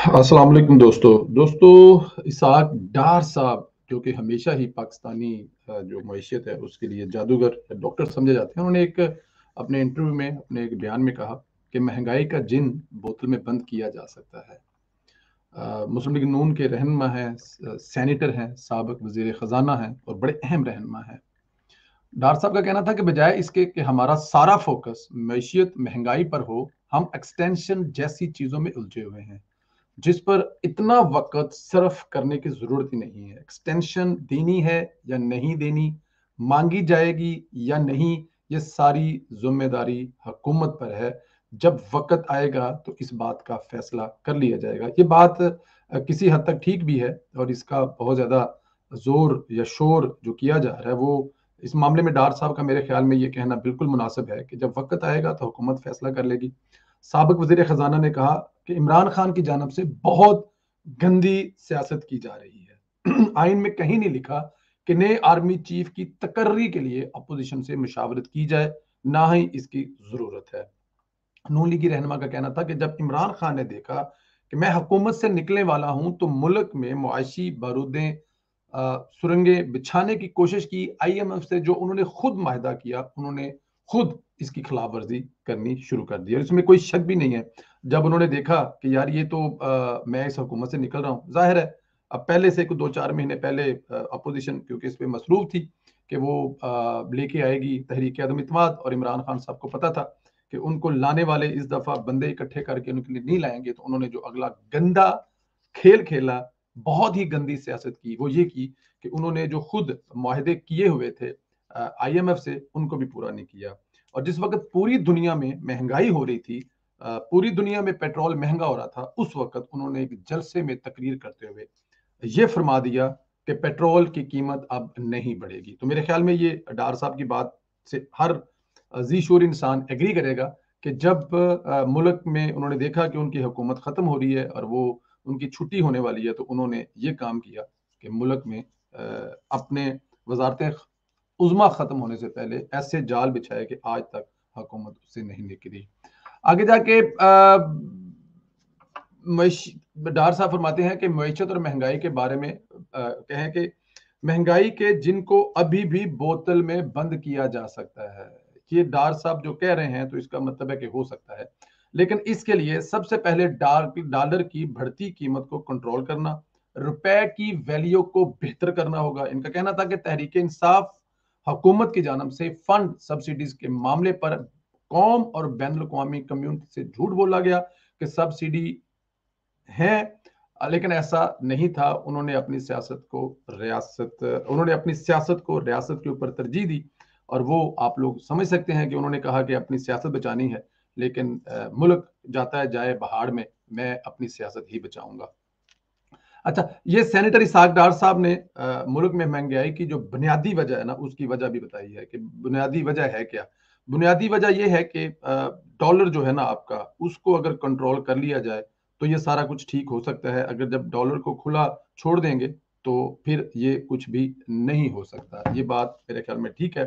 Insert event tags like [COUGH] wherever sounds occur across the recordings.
अस्सलाम वालेकुम दोस्तों। दोस्तों, इसाक डार साहब, जो कि हमेशा ही पाकिस्तानी जो मीशत है, उसके लिए जादूगर डॉक्टर समझे जाते हैं। उन्होंने एक, अपने इंटरव्यू में, अपने एक बयान में कहा कि महँगाई का जिन बोतल में बंद किया जा सकता है मुस्लिम लीग नून के रहनमा हैं सैनिटर हैं, सबक वज़ीर ख़जाना हैं और बड़े अहम रहनमा हैं। डार साहब का कहना था कि बजाय इसके कि हमारा सारा फोकस मैशियत महँगाई पर हो, हम एक्सटेंशन जैसी चीज़ों में उलझे हुए हैं। जिस पर इतना वक्त सर्फ करने की ज़रूरत ही नहीं है। एक्सटेंशन देनी है या नहीं देनी, मांगी जाएगी या नहीं, ये सारी ज़िम्मेदारी हुकूमत पर है। जब वक्त आएगा तो इस बात का फैसला कर लिया जाएगा। ये बात किसी हद तक ठीक भी है और इसका बहुत ज़्यादा ज़ोर या शोर जो किया जा रहा है वो इस मामले में डार साहब का मेरे ख्याल में ये कहना बिल्कुल मुनासिब है कि जब वक्त आएगा तो हुकूमत फैसला कर लेगी। सबक वज़ीर खजाना ने कहा कि इमरान खान की जानब से बहुत गंदी सियासत की जा रही है। [CLEARS THROAT] आइन में कहीं नहीं लिखा कि नए आर्मी चीफ की तकर्री के लिए अपोजिशन से मुशावरत की जाए, ना ही इसकी ज़रूरत है। नून लीगी रहनमा का कहना था कि जब इमरान खान ने देखा कि मैं हुकूमत से निकलने वाला हूँ तो मुल्क में मुआशी बारूदें सुरंगे बिछाने की कोशिश की, आईएमएफ से जो उन्होंने खुद माहिदा किया, उन्होंने खुद इसकी खिलाफ वर्जी करनी शुरू कर दी। और इसमें कोई शक भी नहीं है। जब उन्होंने देखा कि यार ये तो आ, मैं इस हुकूमत से निकल रहा हूँ ज़ाहिर है अब पहले से कुछ दो चार महीने पहले अपोजिशन क्योंकि इस पर मसरूफ थी कि वो लेके आएगी तहरीक आदम इतमाद और इमरान खान साहब को पता था कि उनको लाने वाले इस दफ़ा बंदे इकट्ठे करके उनके लिए नहीं लाएँगे तो उन्होंने जो अगला गंदा खेल खेला बहुत ही गंदी सियासत की वो ये की कि उन्होंने जो खुद माहदे किए हुए थे आईएमएफ से उनको भी पूरा नहीं किया। और जिस वक्त पूरी दुनिया में महँगाई हो रही थी पूरी दुनिया में पेट्रोल महँगा हो रहा था, उस वक्त उन्होंने एक जलसे में तकरीर करते हुए ये फरमा दिया कि पेट्रोल की कीमत अब नहीं बढ़ेगी। तो मेरे ख्याल में ये डार साहब की बात से हर जीशोर इंसान एग्री करेगा कि जब मुल्क में उन्होंने देखा कि उनकी हुकूमत ख़त्म हो रही है और वो उनकी छुट्टी होने वाली है तो उन्होंने ये काम किया कि मुल्क में अपने वजारतें उजमा खत्म होने से पहले ऐसे जाल बिछाए कि आज तक हुकूमत उससे नहीं निकली। आगे जाके डार साहब फरमाते हैं कि मीशत और महँगाई के बारे में कहें कि महँगाई के जिनको अभी भी बोतल में बंद किया जा सकता है। ये डार साहब जो कह रहे हैं तो इसका मतलब है कि हो सकता है। लेकिन इसके लिए सबसे पहले डॉलर की बढ़ती कीमत को कंट्रोल करना, रुपए की वैल्यू को बेहतर करना होगा। इनका कहना था कि तहरीक इंसाफ हुकूमत की जानब से फंड सब्सिडीज के मामले पर कौम और बैन अवी कम्युनिटी से झूठ बोला गया कि सब्सिडी है, लेकिन ऐसा नहीं था। उन्होंने अपनी सियासत को रियासत, उन्होंने अपनी सियासत को रियासत के ऊपर तरजीह दी और वो आप लोग समझ सकते हैं कि उन्होंने कहा कि अपनी सियासत बचानी है, लेकिन मुल्क जाता है, जाए पहाड़ में, मैं अपनी सियासत ही बचाऊँगा। अच्छा ये सेनेटर इसाक डार साहब ने आ, मुल्क में महँगाई की जो बुनियादी वजह है ना उसकी वजह भी बताई है कि बुनियादी वजह है क्या? बुनियादी वजह यह है कि डॉलर जो है ना आपका उसको अगर कंट्रोल कर लिया जाए तो ये सारा कुछ ठीक हो सकता है। अगर जब डॉलर को खुला छोड़ देंगे तो फिर ये कुछ भी नहीं हो सकता। ये बात मेरे ख्याल में ठीक है।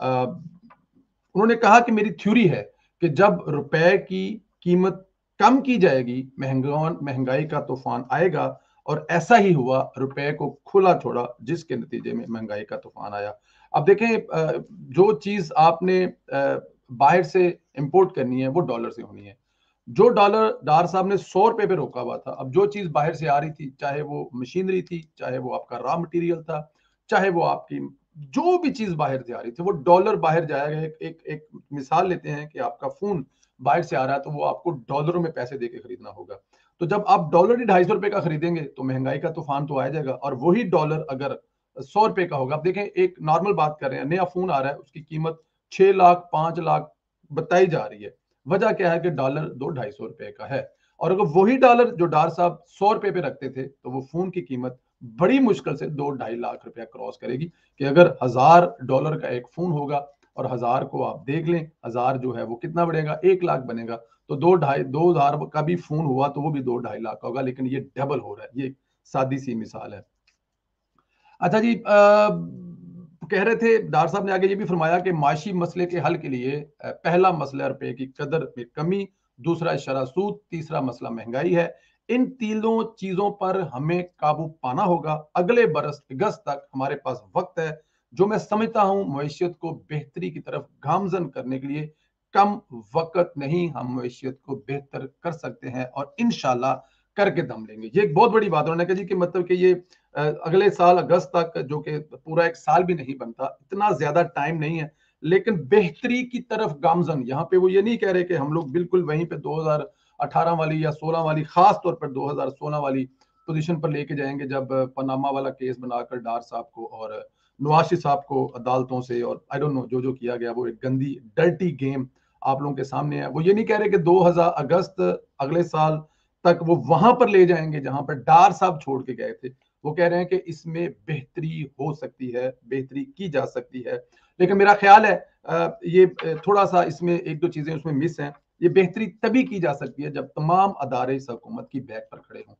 आ, उन्होंने कहा कि मेरी थ्योरी है कि जब रुपए की कीमत कम की जाएगी महँगा महँगाई का तूफ़ान आएगा और ऐसा ही हुआ रुपए को खुला छोड़ा जिसके नतीजे में महँगाई का तूफ़ान आया। अब देखें जो चीज़ आपने बाहर से इंपोर्ट करनी है वो डॉलर से होनी है। जो डॉलर डार साहब ने सौ रुपए पे रोका हुआ था अब जो चीज़ बाहर से आ रही थी चाहे वो मशीनरी थी चाहे वो आपका रॉ मटेरियल था चाहे वो आपकी जो भी चीज़ बाहर से आ रही थी वो डॉलर बाहर जाएगा एक, एक एक मिसाल लेते हैं कि आपका फ़ोन बाहर से आ रहा है तो वो आपको डॉलरों में पैसे देके खरीदना होगा। तो जब आप डॉलर ही ढाई सौ रुपए का खरीदेंगे तो महँगाई का तूफ़ान तो आ जाएगा। और वही डॉलर अगर सौ रुपए का होगा, आप देखें, एक नॉर्मल बात कर रहे हैं, नया फ़ोन आ रहा है, उसकी कीमत छह लाख, पाँच लाख बताई जा रही है। वजह क्या है कि डॉलर दो ढाई सौ रुपए का है। और अगर वही डॉलर जो डार साहब सौ रुपए पे रखते थे तो वो फ़ोन की कीमत बड़ी मुश्किल से दो ढाई लाख रुपया क्रॉस करेगी कि अगर हज़ार डॉलर का एक फ़ोन होगा और हज़ार को आप देख लें हज़ार जो है वो कितना बढ़ेगा? एक लाख बनेगा। तो दो ढाई दो हज़ार का भी फ़ोन हुआ तो वो भी दो ढाई लाख का होगा लेकिन ये डबल हो रहा है। ये सादी सी मिसाल है। अच्छा जी आ, कह रहे थे डार साहब ने आगे ये भी फरमाया कि माशी मसले के हल के लिए पहला मसला रुपए की कदर में कमी दूसरा शरा सूद तीसरा मसला महँगाई है। इन तीनों चीज़ों पर हमें काबू पाना होगा। अगले बरस अगस्त तक हमारे पास वक्त है। जो मैं समझता हूँ मैशियत को बेहतरी की तरफ़ गामजन करने के लिए कम वक्त नहीं हम मैशियत को बेहतर कर सकते हैं और इनशाला करके दम लेंगे। ये एक बहुत बड़ी बात उन्होंने कहा जी कि मतलब कि ये अगले साल अगस्त तक जो कि पूरा एक साल भी नहीं बनता, इतना ज़्यादा टाइम नहीं है, लेकिन बेहतरी की तरफ़ गामजन यहाँ पे वो ये नहीं कह रहे कि हम लोग बिल्कुल वहीं पे 2018 वाली या 16 वाली, खास तौर पर 2016 वाली पोजीशन पर लेके जाएँगे जब पनामा वाला केस बनाकर डार साहब को और नवाशी साहब को अदालतों से और आई डोंट नो जो जो किया गया, वो एक गंदी डर्टी गेम आप लोगों के सामने है। वो ये नहीं कह रहे कि 2000 अगस्त अगले साल तक वो वहाँ पर ले जाएँगे जहाँ पर डार साहब छोड़ के गए थे। वो कह रहे हैं कि इसमें बेहतरी हो सकती है, बेहतरी की जा सकती है। लेकिन मेरा ख्याल है ये थोड़ा सा इसमें एक दो चीज़ें उसमें मिस हैं। ये बेहतरी तभी की जा सकती है जब तमाम अदारे इस हुकूमत की बैक पर खड़े हों।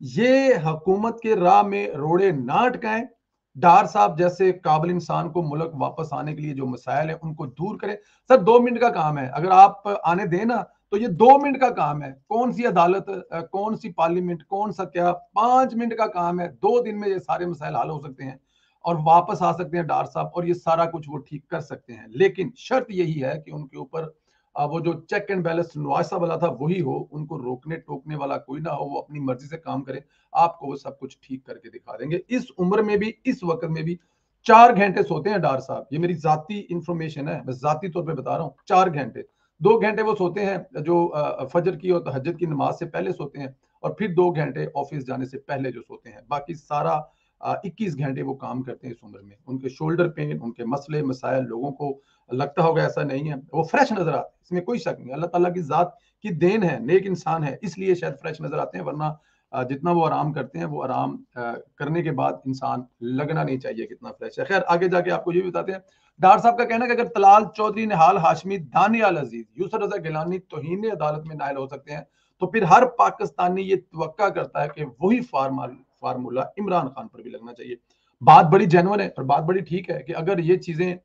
ये हकूमत के राह में रोड़े ना अटकाएँ डार साहब जैसे काबिल इंसान को मुल्क वापस आने के लिए जो मसाइल है, उनको दूर करें। सर, दो मिनट का काम है। अगर आप आने दें ना तो ये दो मिनट का काम है। कौन सी अदालत कौन सी पार्लियामेंट, कौन सा क्या, पाँच मिनट का काम है। दो दिन में ये सारे मसाइल हल हो सकते हैं और वापस आ सकते हैं डार साहब और ये सारा कुछ वो ठीक कर सकते हैं। लेकिन शर्त यही है कि उनके ऊपर वो जो चेक एंड बैलेंस नवासा वाला था, वही हो, उनको रोकने, टोकने वाला कोई ना हो, वो अपनी मर्ज़ी से काम करे, आपको वो सब कुछ ठीक करके दिखा देंगे। इस उम्र में भी, इस वक्त में भी चार घंटे सोते हैं डार साहब, ये मेरी जाती इंफॉर्मेशन है, मैं जाती तौर पर बता रहा हूँ, चार घंटे। दो घंटे वो सोते हैं, जो फजर की और तहजद की नमाज़ से पहले सोते हैं, और फिर दो घंटे ऑफ़िस जाने से पहले जो सोते हैं, बाकी सारा इक्कीस घंटे वो काम करते हैं इस उम्र में। उनके शोल्डर पेन, उनके मसले मसाइल लोगों को लगता होगा ऐसा नहीं है। वो फ्रेश नज़र आते हैं, इसमें कोई शक नहीं। अल्लाह ताला की जात की देन है, नेक इंसान है, इसलिए शायद फ्रेश नज़र आते हैं, वरना जितना वो आराम करते हैं, वो आराम करने के बाद इंसान लगना नहीं चाहिए कितना फ्रेश है। खैर, आगे जाके आपको ये भी बताते हैं। डार साहब का कहना है कि अगर तलाल चौधरी निहाल हाशमी दानियाल अज़ीज़ यूसर रजा गिलानी, तोहन अदालत में नायल हो सकते हैं तो फिर हर पाकिस्तानी ये तो करता है कि वही फार्मा फार्मूला इमरान खान पर भी लगना चाहिए। बात बड़ी जेनवन है और बात बड़ी ठीक है कि अगर ये चीज़ें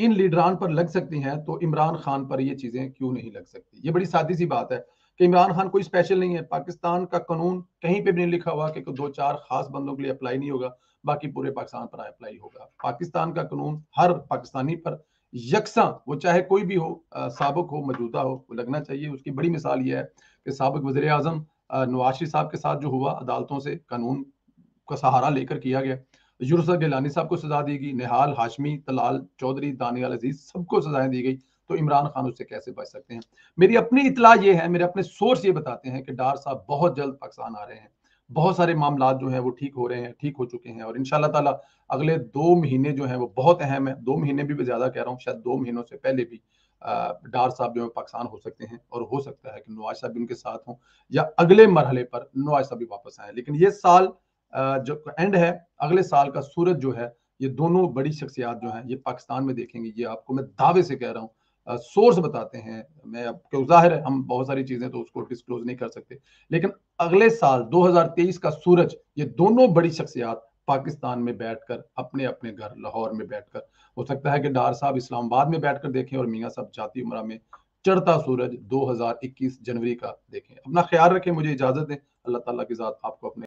इन लीडरान पर लग सकती हैं तो इमरान खान पर ये चीज़ें क्यों नहीं लग सकती? ये बड़ी सादी सी बात है कि इमरान खान कोई स्पेशल नहीं है। पाकिस्तान का कानून कहीं पे भी नहीं लिखा हुआ कि दो चार खास बंदों के लिए अप्लाई नहीं होगा, बाकी पूरे पाकिस्तान पर अप्लाई होगा। पाकिस्तान का कानून हर पाकिस्तानी पर यकसा, वो चाहे कोई भी हो सबक हो, मौजूदा हो, वो लगना चाहिए। उसकी बड़ी मिसाल ये है कि सबक वजी अजम नवाज़ शरीफ साहब के साथ जो हुआ, अदालतों से कानून का सहारा लेकर किया गया। यूरसर गिलानी साहब को सजा दी गई, निहाल, हाशमी, तलाल, चौधरी, दानियाल अज़ीज़ सबको सजाएँ दी गई। तो इमरान खान उससे कैसे बच सकते हैं? मेरी अपनी इतला ये है, मेरे अपने सोर्स ये बताते हैं कि डार साहब बहुत जल्द पाकिस्तान आ रहे हैं। बहुत सारे मामला जो है वो ठीक हो रहे हैं, ठीक हो चुके हैं और इन ताला अगले दो महीने जो है वो बहुत अहम है। दो महीने भी ज़्यादा कह रहा हूँ, शायद दो महीनों से पहले भी। डार साहब जो है पाकिस्तान हो सकते हैं और हो सकता है कि नवाज़ साहब उनके साथ हों या अगले मरहले पर नवाज़ साहब भी वापस आए। लेकिन ये साल जो एंड है, अगले साल का सूरज जो है, ये दोनों बड़ी शख्सियात जो है, ये पाकिस्तान में देखेंगे। ये आपको मैं दावे से कह रहा हूँ सोर्स बताते हैं। मैं अब, क्यों ज़ाहिर है, हम बहुत सारी चीज़ें तो उसको डिस्क्लोज नहीं कर सकते। लेकिन अगले साल 2023 का सूरज, ये दोनों बड़ी शख्सियात पाकिस्तान में बैठकर अपने अपने घर लाहौर में बैठकर। हो सकता है कि डार साहब इस्लामाबाद में बैठकर देखें और मियाँ साहब जाती उम्र में चढ़ता सूरज 2021 जनवरी का देखें। अपना ख्याल रखें, मुझे इजाज़त दें। अल्लाह ताला की जात आपको अपने